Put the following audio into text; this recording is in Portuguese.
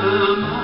Amor.